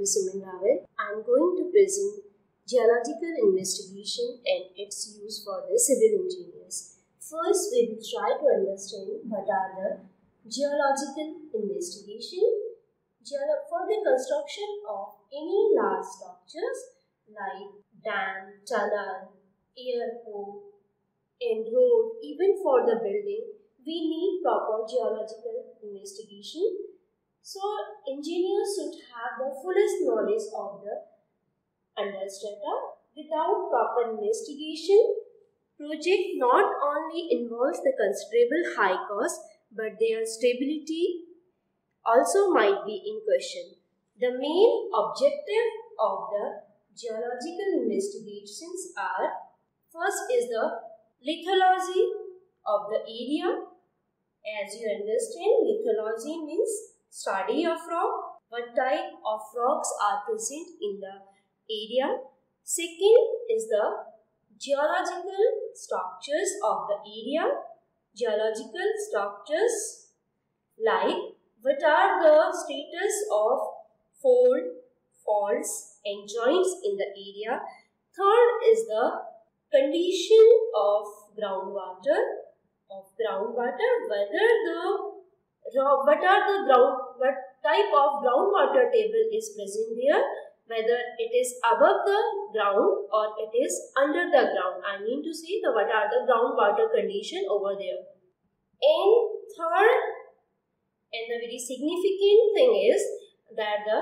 Dr. Suman Rawat. I am going to present geological investigation and its use for the civil engineers. First, we will try to understand what are the geological investigation. Geolo- for the construction of any large structures like dam, tunnel, airport, and road, even for the building, we need proper geological investigation. So, engineers should have the fullest knowledge of the understrata. Without proper investigation, project not only involves the considerable high cost, but their stability also might be in question. The main objective of the geological investigations are first is the lithology of the area. As you understand, lithology means study of rock, what type of rocks are present in the area. Second is the geological structures of the area. Geological structures like what are the status of fold, faults and joints in the area. Third is the condition of groundwater of groundwater whether the what are the ground what type of groundwater table is present there whether it is above the ground or it is under the ground. I mean to say the what are the groundwater condition over there. And third and the very significant thing is that the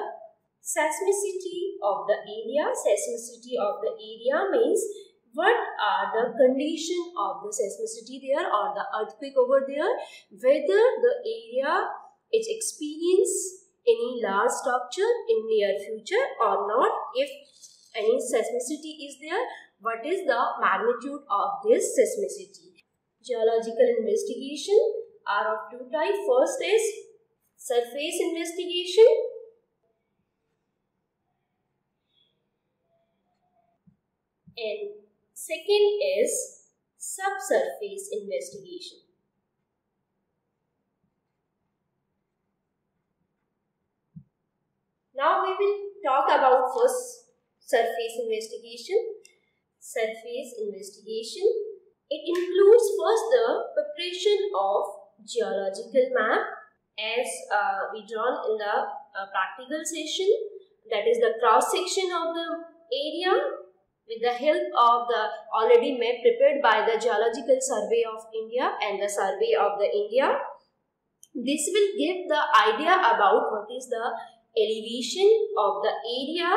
seismicity of the area seismicity of the area means what are the condition of the seismicity there or the earthquake over there? Whether the area is experience any large structure in near future or not? If any seismicity is there what is the magnitude of this seismicity? Geological investigation are of two types first is surface investigation. And Second is subsurface investigation. Now we will talk about first surface investigation. Surface investigation. It includes first the preparation of geological map as uh, we drawn in the uh, practical session that is the cross section of the area with the help of the already map prepared by the Geological Survey of India and the Survey of the India. This will give the idea about what is the elevation of the area,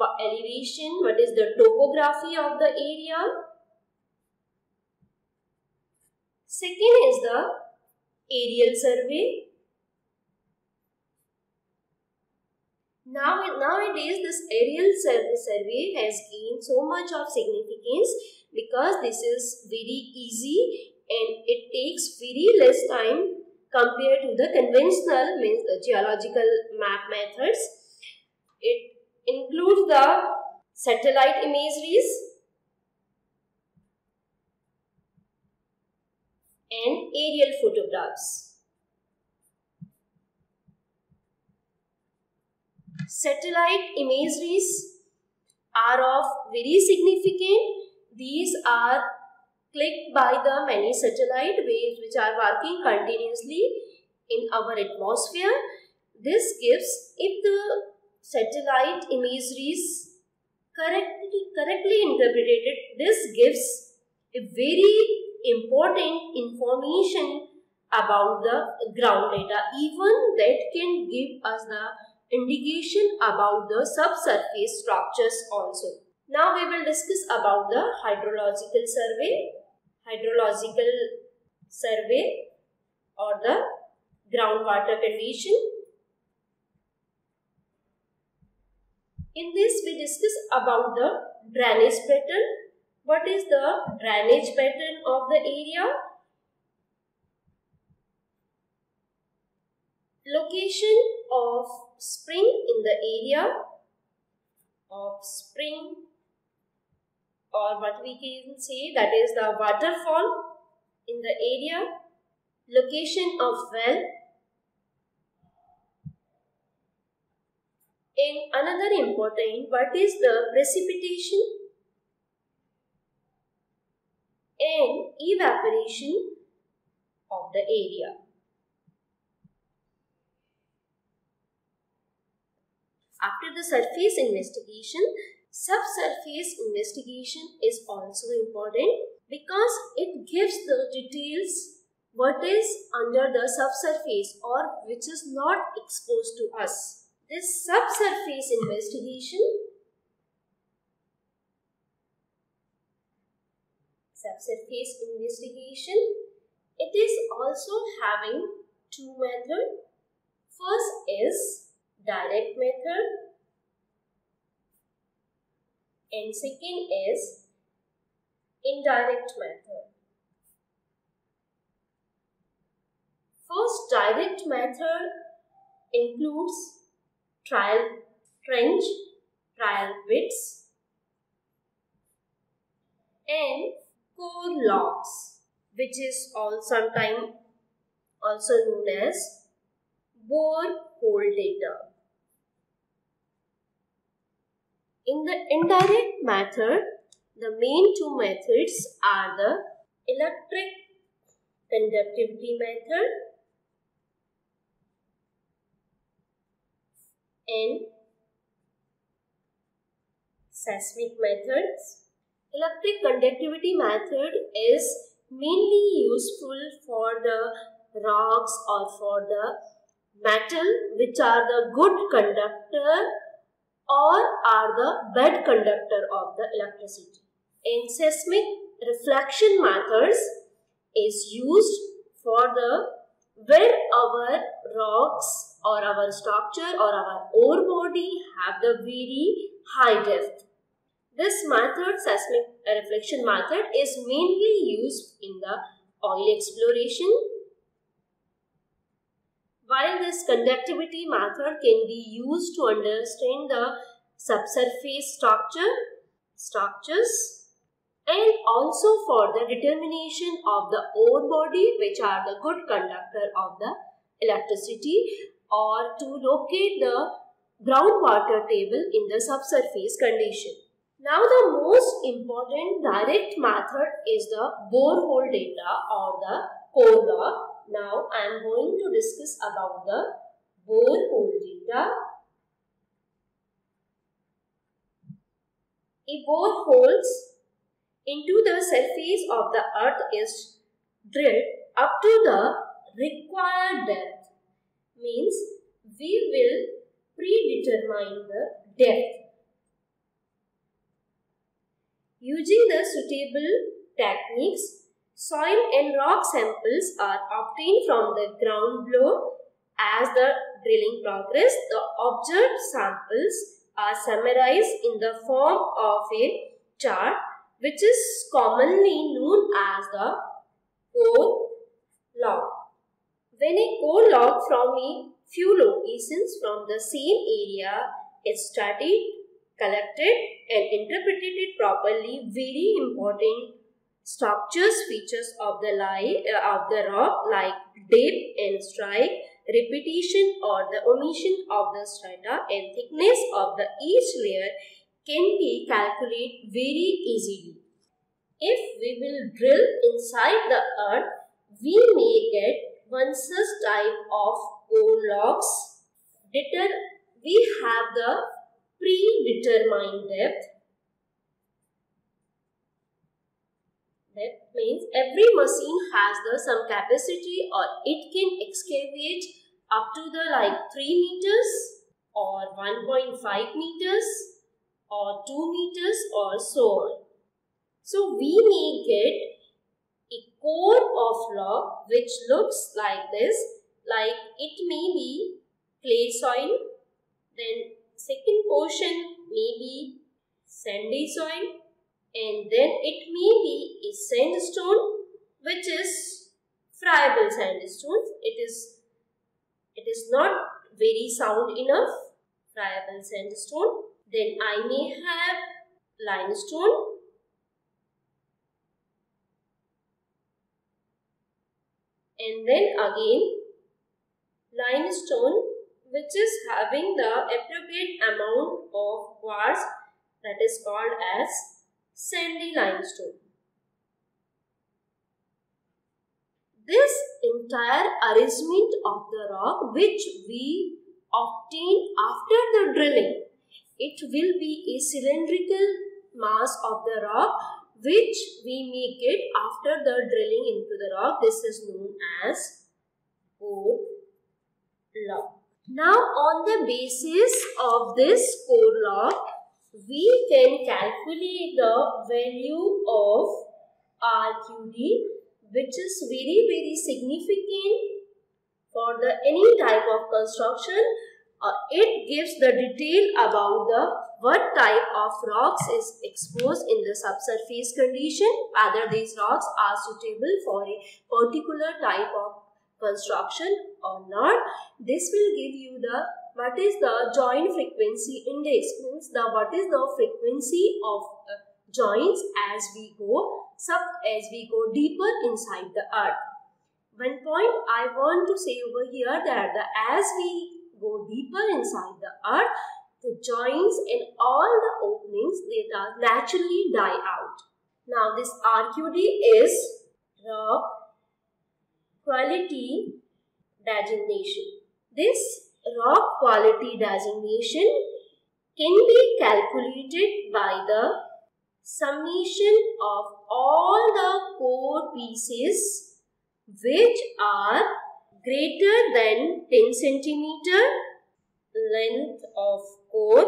elevation, what is the topography of the area. Second is the aerial survey Now, nowadays, this aerial survey has gained so much of significance because this is very easy and it takes very less time compared to the conventional means the geological map methods. It includes the satellite imageries and aerial photographs. Satellite imageries are of very significant. These are clicked by the many satellite waves which are working continuously in our atmosphere. This gives, if the satellite imageries correctly, correctly interpreted, this gives a very important information about the ground data. Even that can give us the indication about the subsurface structures also. Now we will discuss about the hydrological survey, hydrological survey or the groundwater condition. In this we discuss about the drainage pattern. What is the drainage pattern of the area? Location of spring in the area of spring or what we can say that is the waterfall in the area location of well And another important what is the precipitation and evaporation of the area. After the surface investigation, subsurface investigation is also important because it gives the details what is under the subsurface or which is not exposed to us. This subsurface investigation subsurface investigation it is also having two methods. First is direct method and second is indirect method. First direct method includes trial trench, trial pits and core logs which is all sometime also known as bore hole data. In the indirect method, the main two methods are the electric conductivity method and seismic methods. Electric conductivity method is mainly useful for the rocks or for the metal which are the good conductor or are the bad conductor of the electricity. In seismic reflection methods is used for the where our rocks or our structure or our ore body have the very high depth. This method, seismic reflection method, is mainly used in the oil exploration while this conductivity method can be used to understand the subsurface structure, structures and also for the determination of the ore body which are the good conductor of the electricity or to locate the groundwater table in the subsurface condition. Now the most important direct method is the borehole data or the core log now I am going to discuss about the borehole data. A borehole into the surface of the earth is drilled up to the required depth. Means we will predetermine the depth. Using the suitable techniques, Soil and rock samples are obtained from the ground below. As the drilling progress, the observed samples are summarized in the form of a chart which is commonly known as the core log. When a core log from a few locations from the same area is studied, collected and interpreted properly, very important structures features of the lie, uh, of the rock like dip and strike, repetition or the omission of the strata and thickness of the each layer can be calculated very easily. If we will drill inside the earth, we may get one such type of core logs. Deter we have the predetermined depth That means every machine has the some capacity or it can excavate up to the like 3 meters or 1.5 meters or 2 meters or so on. So we may get a core of log which looks like this like it may be clay soil then second portion may be sandy soil and then it may be a sandstone which is friable sandstone. It is it is not very sound enough friable sandstone. Then I may have limestone and then again limestone which is having the appropriate amount of quartz that is called as sandy limestone. This entire arrangement of the rock which we obtain after the drilling, it will be a cylindrical mass of the rock which we make it after the drilling into the rock. This is known as core log. Now on the basis of this core log, we can calculate the value of RQD which is very very significant for the any type of construction. Uh, it gives the detail about the what type of rocks is exposed in the subsurface condition, whether these rocks are suitable for a particular type of construction or not. This will give you the what is the joint frequency index means the what is the frequency of uh, joints as we go sub as we go deeper inside the earth. One point I want to say over here that the as we go deeper inside the earth the joints and all the openings they are naturally die out. Now this RQD is rock quality designation. This rock quality designation can be calculated by the summation of all the core pieces which are greater than 10 centimeter length of core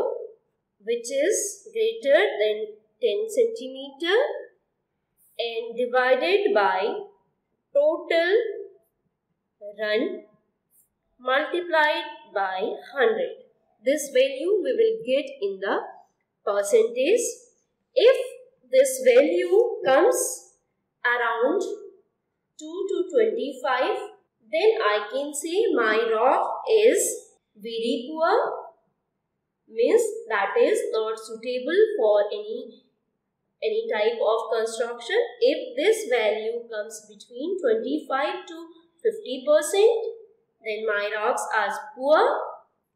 which is greater than 10 centimeter and divided by total run multiplied by 100. This value we will get in the percentage. If this value comes around 2 to 25 then I can say my rock is very poor means that is not suitable for any any type of construction if this value comes between 25 to 50 percent then my rocks are poor.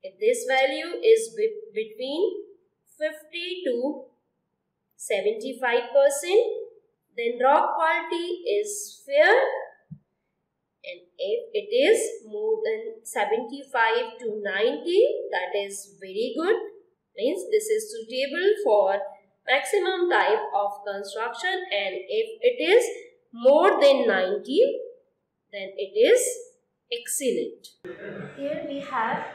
If this value is be between 50 to 75 percent then rock quality is fair. And if it is more than 75 to 90 that is very good. Means this is suitable for maximum type of construction. And if it is more than 90 then it is excellent. Here we have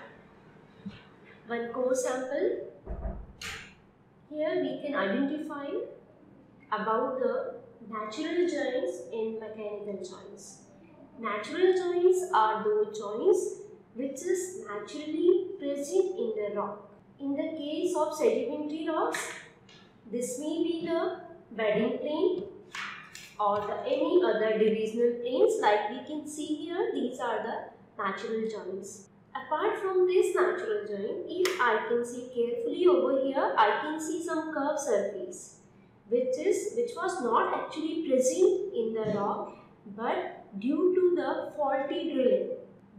one core sample. Here we can identify about the natural joints and mechanical joints. Natural joints are those joints which is naturally present in the rock. In the case of sedimentary rocks, this may be the bedding plane or the any other divisional planes like we can see here these are the natural joints. Apart from this natural joint, if I can see carefully over here, I can see some curved surface which is which was not actually present in the rock but due to the faulty drilling,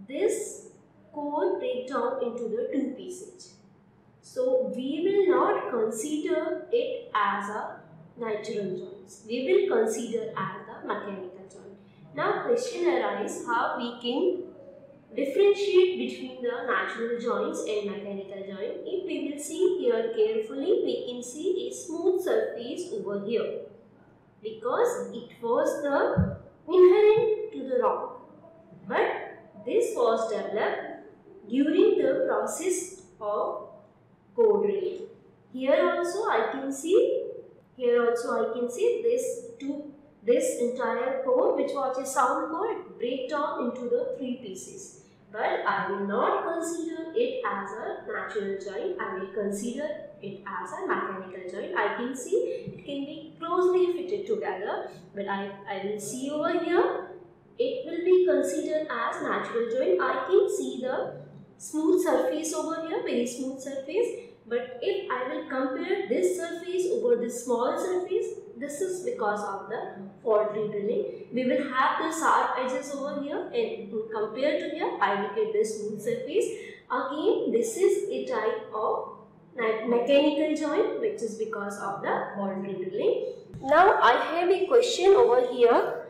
this core break down into the two pieces. So we will not consider it as a natural joints. We will consider as the mechanical joint. Now question arises how we can differentiate between the natural joints and mechanical joint. If we will see here carefully, we can see a smooth surface over here because it was the inherent to the rock. But this was developed during the process of drilling. Here also I can see, here also I can see this two, this entire core which was a sound core break down into the three pieces. But I will not consider it as a natural joint, I will consider it as a mechanical joint. I can see it can be closely fitted together but I, I will see over here it will be considered as natural joint. I can see the smooth surface over here, very smooth surface. But if I will compare this surface over this small surface, this is because of the faulty drilling. We will have the sharp edges over here and compared to here, I will get this smooth surface. Again, this is a type of mechanical joint which is because of the faulty drilling. Now I have a question over here.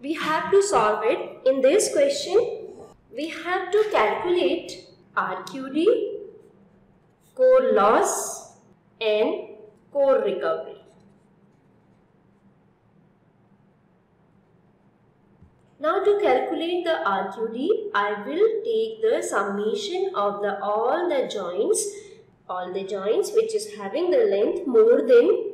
We have to solve it. In this question, we have to calculate RQD, core loss and core recovery. Now to calculate the RQD, I will take the summation of the all the joints, all the joints which is having the length more than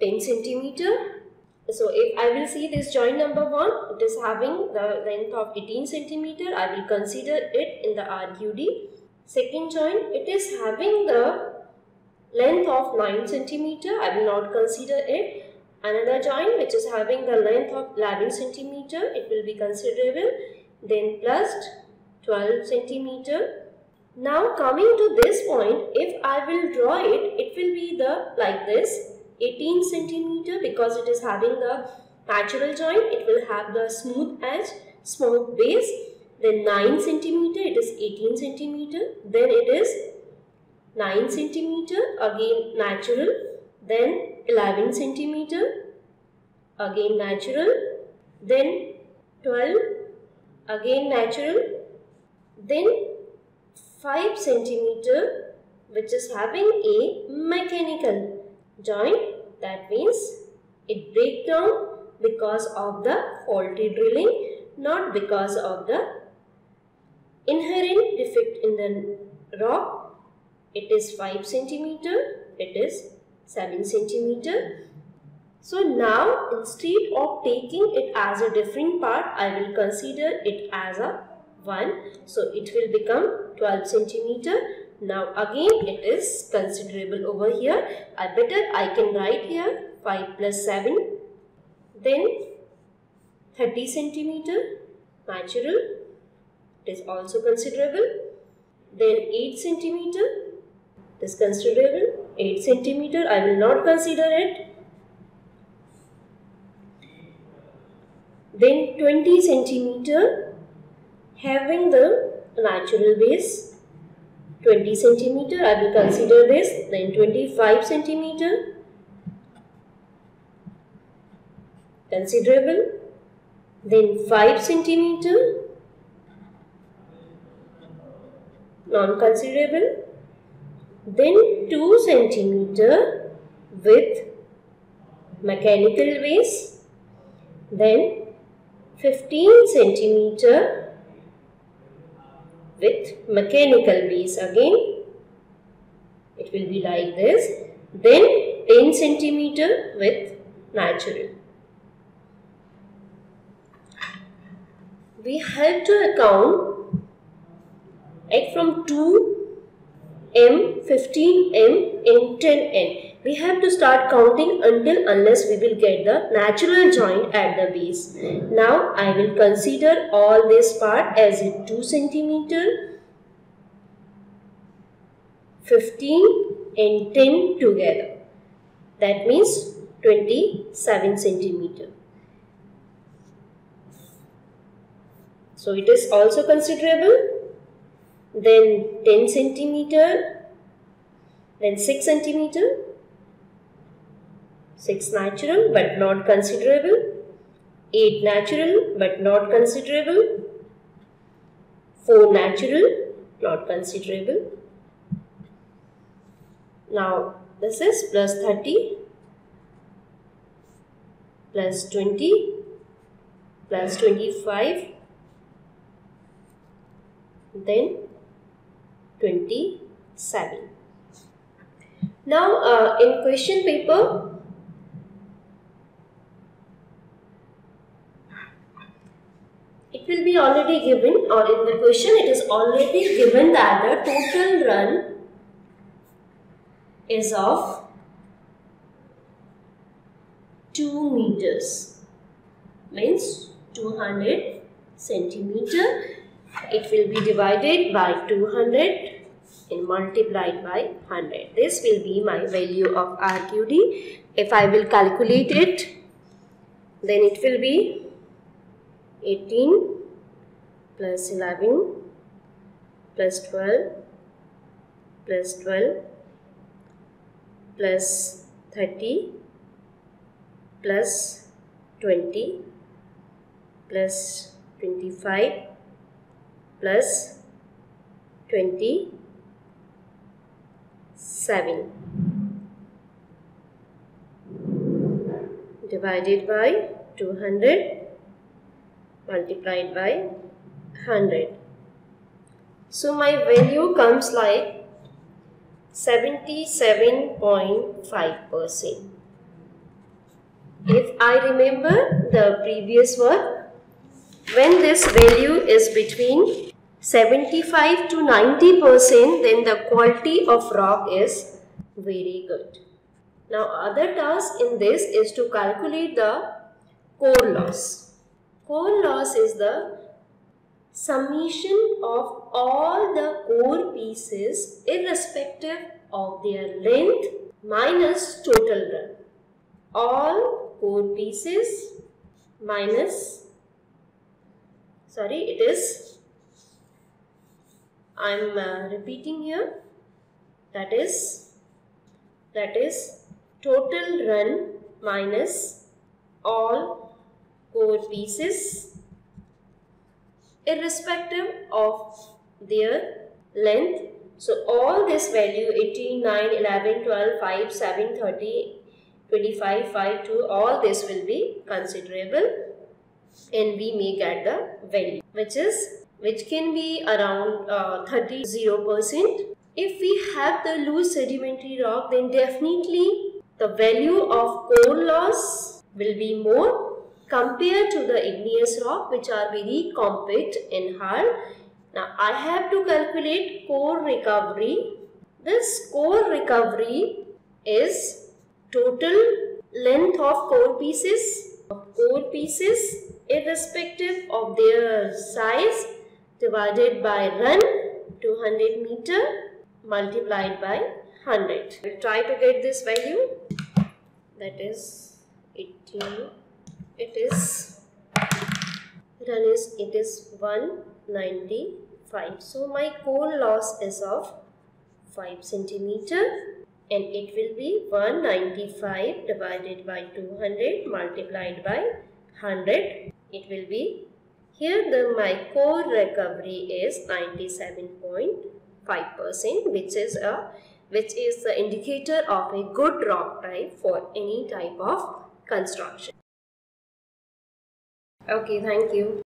10 centimeter. So if I will see this joint number 1, it is having the length of 18 centimeter, I will consider it in the RQD. Second joint, it is having the length of 9 centimeter, I will not consider it Another joint which is having the length of 11 centimeter, it will be considerable. Then plus 12 centimeter. Now coming to this point, if I will draw it, it will be the like this 18 centimeter because it is having the natural joint. It will have the smooth edge, smooth base. Then 9 centimeter, it is 18 centimeter. Then it is 9 centimeter, again natural. Then 11 centimeter again natural then 12 again natural then 5 centimeter which is having a mechanical joint that means it break down because of the faulty drilling not because of the inherent defect in the rock it is 5 centimeter it is 7 centimeter. So now instead of taking it as a different part, I will consider it as a 1. So it will become 12 centimeter. Now again it is considerable over here. I better I can write here 5 plus 7. Then 30 centimeter natural. It is also considerable. Then 8 centimeter is considerable. 8 centimeter I will not consider it. Then 20 centimeter having the natural base 20 centimeter I will consider this. Then 25 centimeter considerable. Then 5 centimeter non-considerable then 2 centimeter with mechanical base then 15 centimeter with mechanical base again. It will be like this. Then 10 centimeter with natural. We have to account like from 2 M, 15M, and 10N. We have to start counting until unless we will get the natural joint at the base. Now I will consider all this part as a 2 centimeter, 15 and 10 together. That means 27 centimeter. So it is also considerable then 10 centimeter, then 6 centimeter, 6 natural but not considerable, 8 natural but not considerable, 4 natural not considerable. Now this is plus 30 plus 20 plus 25 then 27. Now uh, in question paper, it will be already given or in the question it is already given that the total run is of 2 meters means 200 centimeter it will be divided by 200 and multiplied by 100. This will be my value of RQD. If I will calculate it, then it will be 18 plus 11 plus 12 plus 12 plus 30 plus 20 plus 25 plus 27 divided by 200 multiplied by 100 so my value comes like 77.5%. If I remember the previous one, when this value is between 75 to 90% then the quality of rock is very good. Now other task in this is to calculate the core loss. Core loss is the summation of all the core pieces irrespective of their length minus total run. All core pieces minus, sorry it is, I am uh, repeating here, that is, that is total run minus all core pieces irrespective of their length. So all this value 18, 9, 11, 12, 5, 7, 30, 25, 5, 2 all this will be considerable and we may get the value which is which can be around uh, 30 0%. If we have the loose sedimentary rock then definitely the value of core loss will be more compared to the igneous rock which are very compact and hard. Now I have to calculate core recovery. This core recovery is total length of core pieces of core pieces irrespective of their size divided by run 200 meter multiplied by 100. We'll try to get this value. That is 18 it is run is it is 195 so my core loss is of 5 centimeter and it will be 195 divided by 200 multiplied by 100 it will be here the my core recovery is 97.5 percent which is a which is the indicator of a good rock type for any type of construction Okay, thank you.